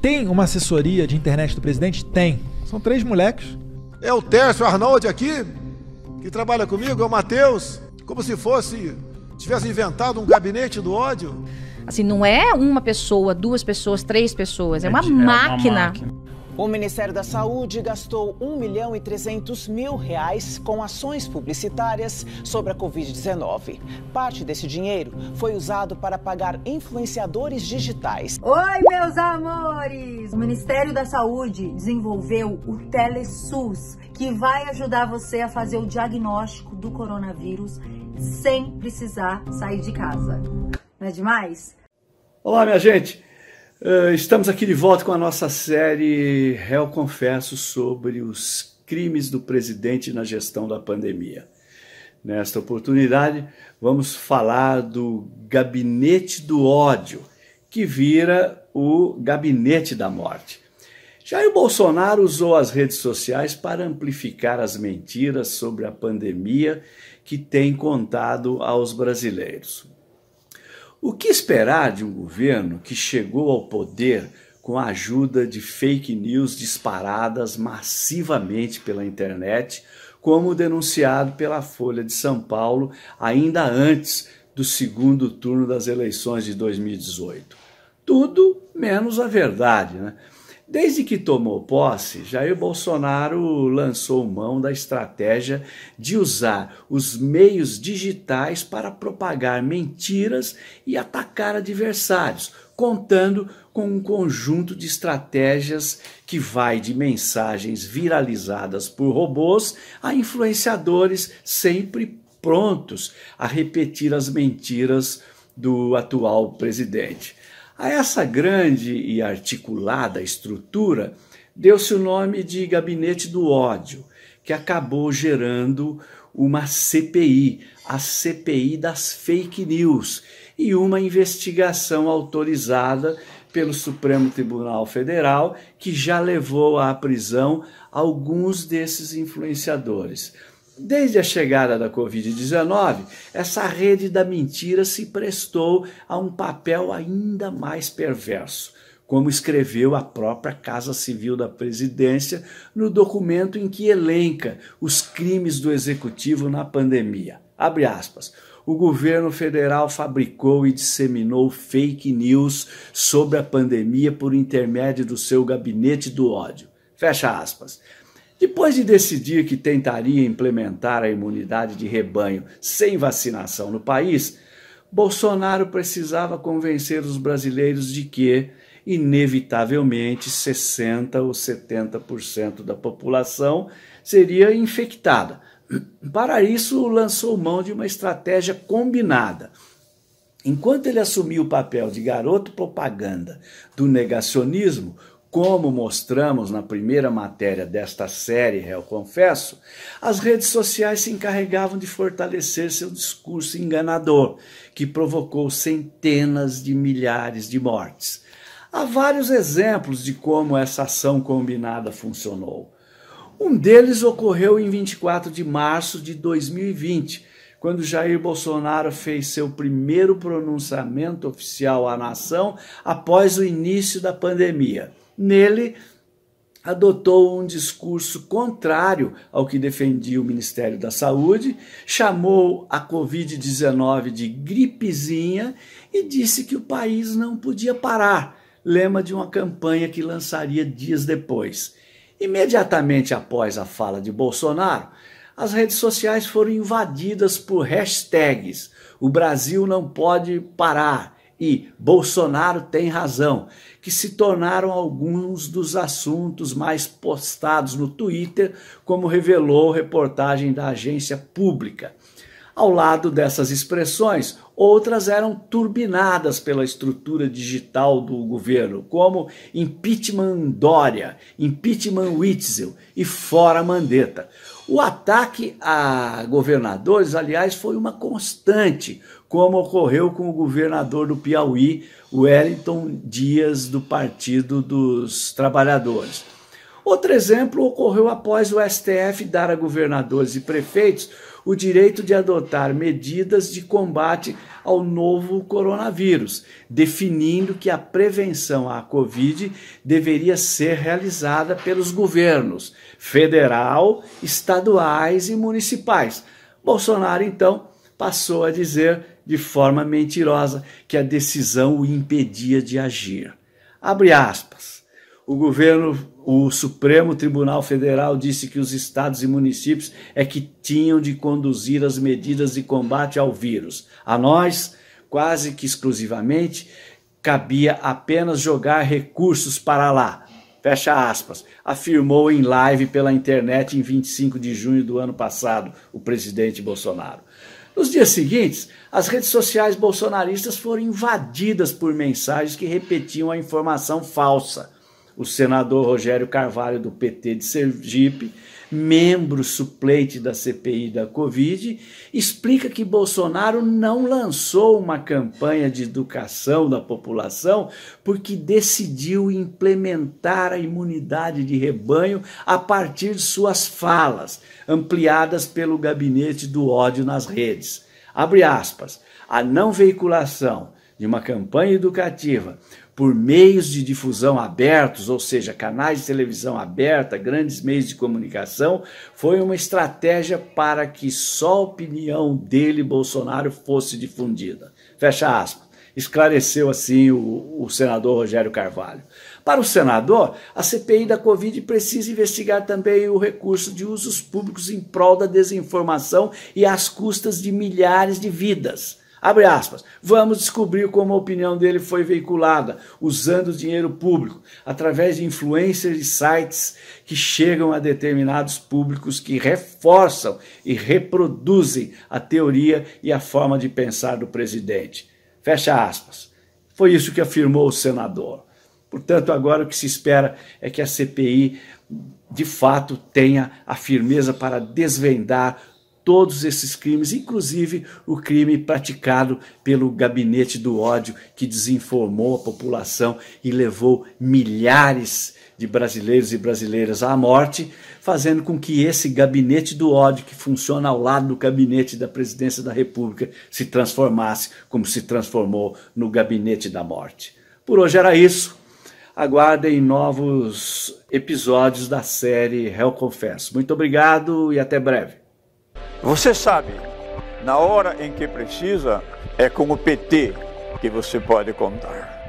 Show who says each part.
Speaker 1: Tem uma assessoria de internet do presidente? Tem. São três moleques.
Speaker 2: É o Tércio Arnoldi aqui, que trabalha comigo, é o Matheus. Como se fosse, tivesse inventado um gabinete do ódio.
Speaker 3: Assim, não é uma pessoa, duas pessoas, três pessoas. É uma, é máquina. Uma máquina.
Speaker 4: O Ministério da Saúde gastou 1 milhão e 300 mil reais com ações publicitárias sobre a Covid-19. Parte desse dinheiro foi usado para pagar influenciadores digitais.
Speaker 5: Oi, meus amores! O Ministério da Saúde desenvolveu o TeleSUS, que vai ajudar você a fazer o diagnóstico do coronavírus sem precisar sair de casa. Não é demais?
Speaker 6: Olá, minha gente! Uh, estamos aqui de volta com a nossa série Réu Confesso sobre os crimes do presidente na gestão da pandemia. Nesta oportunidade, vamos falar do gabinete do ódio, que vira o gabinete da morte. Jair Bolsonaro usou as redes sociais para amplificar as mentiras sobre a pandemia que tem contado aos brasileiros. O que esperar de um governo que chegou ao poder com a ajuda de fake news disparadas massivamente pela internet, como denunciado pela Folha de São Paulo ainda antes do segundo turno das eleições de 2018? Tudo menos a verdade, né? Desde que tomou posse, Jair Bolsonaro lançou mão da estratégia de usar os meios digitais para propagar mentiras e atacar adversários, contando com um conjunto de estratégias que vai de mensagens viralizadas por robôs a influenciadores sempre prontos a repetir as mentiras do atual presidente. A essa grande e articulada estrutura deu-se o nome de Gabinete do Ódio, que acabou gerando uma CPI, a CPI das fake news, e uma investigação autorizada pelo Supremo Tribunal Federal, que já levou à prisão alguns desses influenciadores. Desde a chegada da Covid-19, essa rede da mentira se prestou a um papel ainda mais perverso, como escreveu a própria Casa Civil da Presidência no documento em que elenca os crimes do executivo na pandemia. Abre aspas. O governo federal fabricou e disseminou fake news sobre a pandemia por intermédio do seu gabinete do ódio. Fecha aspas. Depois de decidir que tentaria implementar a imunidade de rebanho sem vacinação no país, Bolsonaro precisava convencer os brasileiros de que, inevitavelmente, 60 ou 70% da população seria infectada. Para isso, lançou mão de uma estratégia combinada. Enquanto ele assumiu o papel de garoto propaganda do negacionismo, como mostramos na primeira matéria desta série, Réu Confesso, as redes sociais se encarregavam de fortalecer seu discurso enganador, que provocou centenas de milhares de mortes. Há vários exemplos de como essa ação combinada funcionou. Um deles ocorreu em 24 de março de 2020, quando Jair Bolsonaro fez seu primeiro pronunciamento oficial à nação após o início da pandemia. Nele, adotou um discurso contrário ao que defendia o Ministério da Saúde, chamou a Covid-19 de gripezinha e disse que o país não podia parar, lema de uma campanha que lançaria dias depois. Imediatamente após a fala de Bolsonaro, as redes sociais foram invadidas por hashtags. O Brasil não pode parar e Bolsonaro tem razão, que se tornaram alguns dos assuntos mais postados no Twitter, como revelou reportagem da agência pública. Ao lado dessas expressões, outras eram turbinadas pela estrutura digital do governo, como impeachment Dória, impeachment Witzel e fora Mandetta. O ataque a governadores, aliás, foi uma constante, como ocorreu com o governador do Piauí, Wellington Dias, do Partido dos Trabalhadores. Outro exemplo ocorreu após o STF dar a governadores e prefeitos o direito de adotar medidas de combate ao novo coronavírus, definindo que a prevenção à Covid deveria ser realizada pelos governos federal, estaduais e municipais. Bolsonaro, então, passou a dizer de forma mentirosa que a decisão o impedia de agir. Abre aspas. O governo, o Supremo Tribunal Federal disse que os estados e municípios é que tinham de conduzir as medidas de combate ao vírus. A nós, quase que exclusivamente, cabia apenas jogar recursos para lá. Fecha aspas. Afirmou em live pela internet em 25 de junho do ano passado o presidente Bolsonaro. Nos dias seguintes, as redes sociais bolsonaristas foram invadidas por mensagens que repetiam a informação falsa. O senador Rogério Carvalho, do PT de Sergipe, membro suplente da CPI da Covid, explica que Bolsonaro não lançou uma campanha de educação da população porque decidiu implementar a imunidade de rebanho a partir de suas falas, ampliadas pelo gabinete do ódio nas redes. Abre aspas. A não veiculação de uma campanha educativa por meios de difusão abertos, ou seja, canais de televisão aberta, grandes meios de comunicação, foi uma estratégia para que só a opinião dele, Bolsonaro, fosse difundida. Fecha aspas. Esclareceu assim o, o senador Rogério Carvalho. Para o senador, a CPI da Covid precisa investigar também o recurso de usos públicos em prol da desinformação e às custas de milhares de vidas. Abre aspas. Vamos descobrir como a opinião dele foi veiculada, usando dinheiro público, através de influencers e sites que chegam a determinados públicos que reforçam e reproduzem a teoria e a forma de pensar do presidente. Fecha aspas. Foi isso que afirmou o senador. Portanto, agora o que se espera é que a CPI de fato tenha a firmeza para desvendar todos esses crimes, inclusive o crime praticado pelo gabinete do ódio que desinformou a população e levou milhares de brasileiros e brasileiras à morte, fazendo com que esse gabinete do ódio que funciona ao lado do gabinete da presidência da República se transformasse como se transformou no gabinete da morte. Por hoje era isso. Aguardem novos episódios da série Réu Confesso. Muito obrigado e até breve.
Speaker 7: Você sabe, na hora em que precisa, é com o PT que você pode contar.